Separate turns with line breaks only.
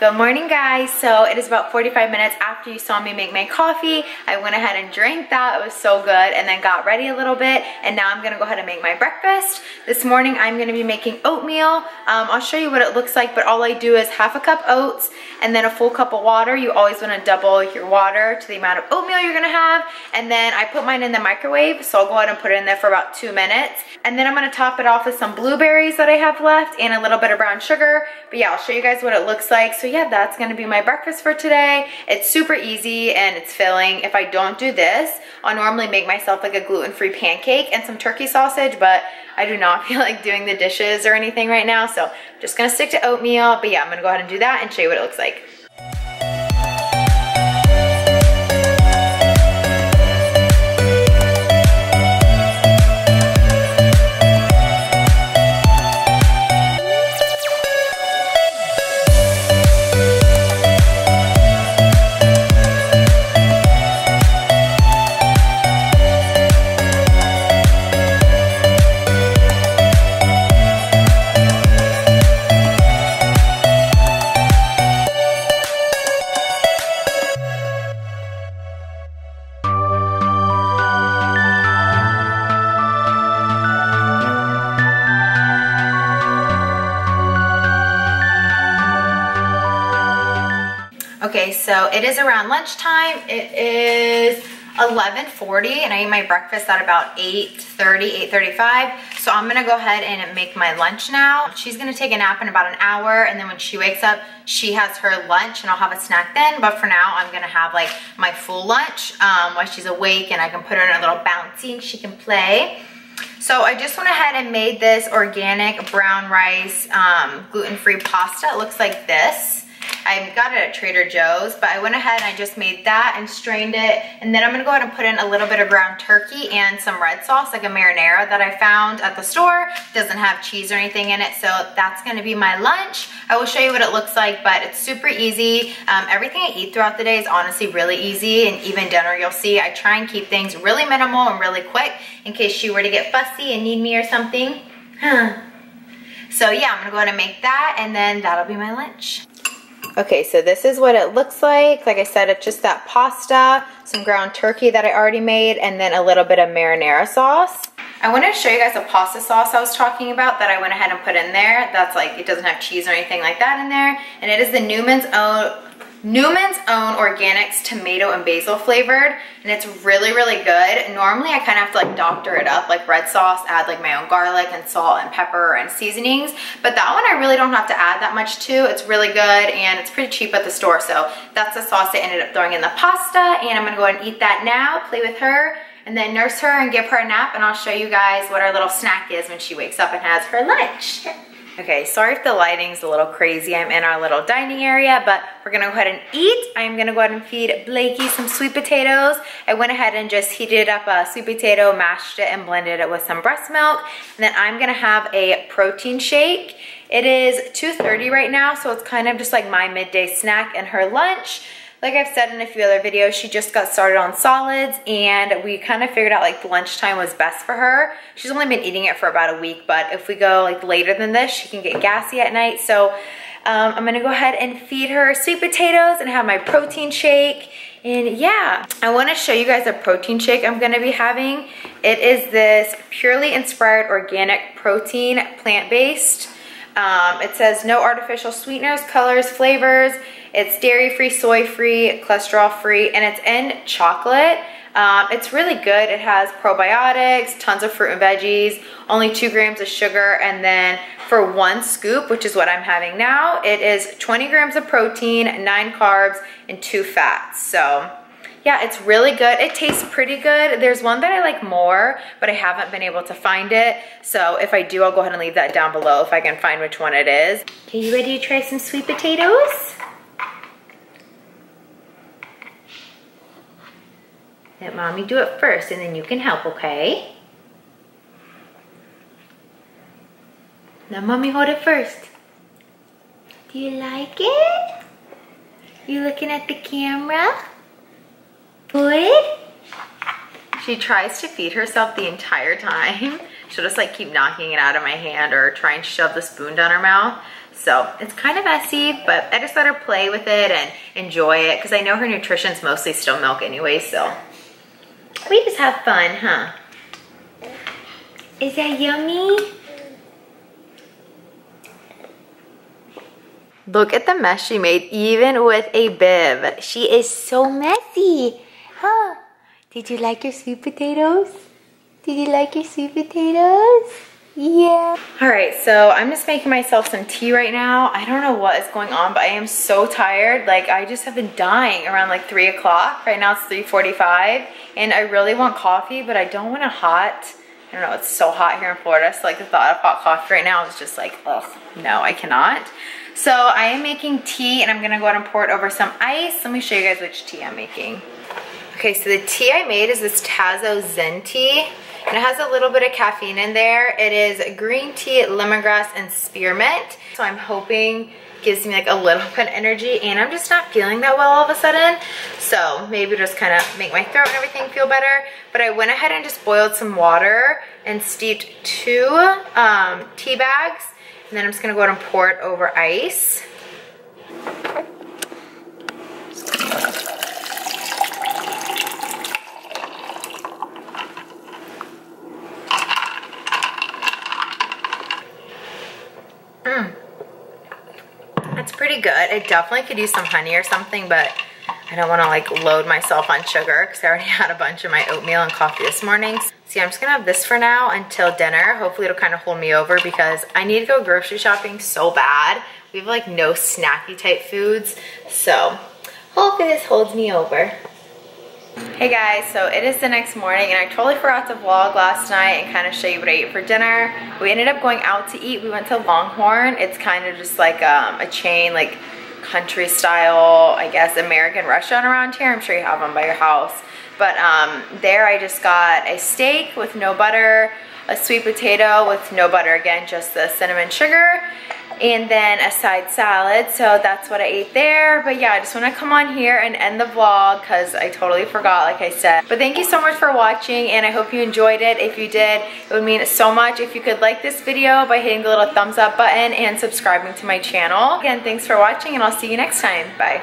Good morning guys. So it is about 45 minutes after you saw me make my coffee. I went ahead and drank that. It was so good and then got ready a little bit and now I'm gonna go ahead and make my breakfast. This morning I'm gonna be making oatmeal. Um, I'll show you what it looks like but all I do is half a cup oats and then a full cup of water. You always wanna double your water to the amount of oatmeal you're gonna have and then I put mine in the microwave so I'll go ahead and put it in there for about two minutes and then I'm gonna top it off with some blueberries that I have left and a little bit of brown sugar. But yeah, I'll show you guys what it looks like. So yeah, that's gonna be my breakfast for today. It's super easy and it's filling. If I don't do this, I'll normally make myself like a gluten-free pancake and some turkey sausage, but I do not feel like doing the dishes or anything right now. So I'm just gonna stick to oatmeal. But yeah, I'm gonna go ahead and do that and show you what it looks like. So it is around lunchtime. It is 11.40 and I eat my breakfast at about 8.30, 8.35. So I'm gonna go ahead and make my lunch now. She's gonna take a nap in about an hour and then when she wakes up, she has her lunch and I'll have a snack then. But for now, I'm gonna have like my full lunch um, while she's awake and I can put her in a little bouncy and she can play. So I just went ahead and made this organic brown rice um, gluten-free pasta. It looks like this. I got it at Trader Joe's, but I went ahead and I just made that and strained it. And then I'm gonna go ahead and put in a little bit of ground turkey and some red sauce, like a marinara that I found at the store. It doesn't have cheese or anything in it, so that's gonna be my lunch. I will show you what it looks like, but it's super easy. Um, everything I eat throughout the day is honestly really easy, and even dinner, you'll see, I try and keep things really minimal and really quick in case she were to get fussy and need me or something. So yeah, I'm gonna go ahead and make that, and then that'll be my lunch. Okay, so this is what it looks like. Like I said, it's just that pasta, some ground turkey that I already made, and then a little bit of marinara sauce. I wanted to show you guys a pasta sauce I was talking about that I went ahead and put in there. That's like, it doesn't have cheese or anything like that in there. And it is the Newman's Own Newman's Own Organics Tomato and Basil flavored, and it's really, really good. Normally, I kind of have to like doctor it up, like red sauce, add like my own garlic and salt and pepper and seasonings, but that one I really don't have to add that much to. It's really good, and it's pretty cheap at the store, so that's the sauce I ended up throwing in the pasta, and I'm gonna go ahead and eat that now, play with her, and then nurse her and give her a nap, and I'll show you guys what our little snack is when she wakes up and has her lunch. Okay, sorry if the lighting's a little crazy. I'm in our little dining area, but we're gonna go ahead and eat. I'm gonna go ahead and feed Blakey some sweet potatoes. I went ahead and just heated up a sweet potato, mashed it, and blended it with some breast milk. And then I'm gonna have a protein shake. It is 2.30 right now, so it's kind of just like my midday snack and her lunch. Like I've said in a few other videos, she just got started on solids and we kind of figured out like lunchtime was best for her. She's only been eating it for about a week, but if we go like later than this, she can get gassy at night. So um, I'm gonna go ahead and feed her sweet potatoes and have my protein shake. And yeah, I wanna show you guys a protein shake I'm gonna be having. It is this purely inspired organic protein, plant-based. Um, it says no artificial sweeteners, colors, flavors. It's dairy-free, soy-free, cholesterol-free, and it's in chocolate. Um, it's really good. It has probiotics, tons of fruit and veggies, only two grams of sugar, and then for one scoop, which is what I'm having now, it is 20 grams of protein, nine carbs, and two fats. So yeah, it's really good. It tastes pretty good. There's one that I like more, but I haven't been able to find it. So if I do, I'll go ahead and leave that down below if I can find which one it is. Okay, you ready to try some sweet potatoes? Let mommy do it first and then you can help, okay? Now mommy hold it first. Do you like it? You looking at the camera? Good? She tries to feed herself the entire time. She'll just like keep knocking it out of my hand or try and shove the spoon down her mouth. So it's kind of messy, but I just let her play with it and enjoy it because I know her nutrition's mostly still milk anyway, so we just have fun, huh? Is that yummy? Look at the mess she made, even with a bib. She is so messy, huh? Did you like your sweet potatoes? Did you like your sweet potatoes? Yeah. All right, so I'm just making myself some tea right now. I don't know what is going on, but I am so tired. Like I just have been dying around like three o'clock. Right now it's 3.45 and I really want coffee, but I don't want a hot, I don't know, it's so hot here in Florida. So like the thought of hot coffee right now is just like, ugh, no, I cannot. So I am making tea and I'm gonna go ahead and pour it over some ice. Let me show you guys which tea I'm making. Okay, so the tea I made is this Tazo Zen tea. And it has a little bit of caffeine in there. It is green tea, lemongrass, and spearmint. So I'm hoping gives me like a little bit of energy and I'm just not feeling that well all of a sudden. So maybe just kind of make my throat and everything feel better. But I went ahead and just boiled some water and steeped two um, tea bags. And then I'm just gonna go ahead and pour it over ice. Pretty good. I definitely could use some honey or something, but I don't wanna like load myself on sugar because I already had a bunch of my oatmeal and coffee this morning. See, I'm just gonna have this for now until dinner. Hopefully it'll kind of hold me over because I need to go grocery shopping so bad. We have like no snacky type foods. So hopefully this holds me over. Hey guys, so it is the next morning and I totally forgot to vlog last night and kind of show you what I ate for dinner. We ended up going out to eat. We went to Longhorn. It's kind of just like um, a chain, like country style, I guess, American restaurant around here. I'm sure you have one by your house. But um, there I just got a steak with no butter, a sweet potato with no butter again, just the cinnamon sugar, and then a side salad. So that's what I ate there. But yeah, I just want to come on here and end the vlog because I totally forgot, like I said. But thank you so much for watching and I hope you enjoyed it. If you did, it would mean so much if you could like this video by hitting the little thumbs up button and subscribing to my channel. Again, thanks for watching and I'll see you next time. Bye.